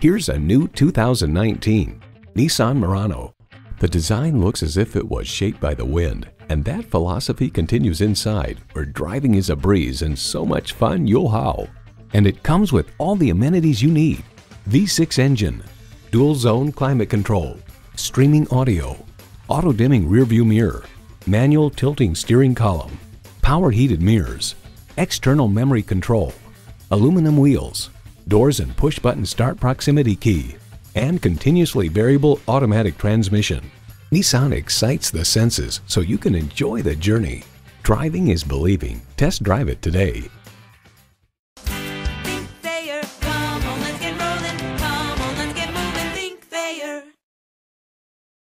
Here's a new 2019 Nissan Murano. The design looks as if it was shaped by the wind, and that philosophy continues inside, where driving is a breeze and so much fun you'll howl. And it comes with all the amenities you need. V6 engine, dual zone climate control, streaming audio, auto dimming rearview mirror, manual tilting steering column, power heated mirrors, external memory control, aluminum wheels, doors and push button start proximity key, and continuously variable automatic transmission. Nissan excites the senses so you can enjoy the journey. Driving is believing. Test drive it today.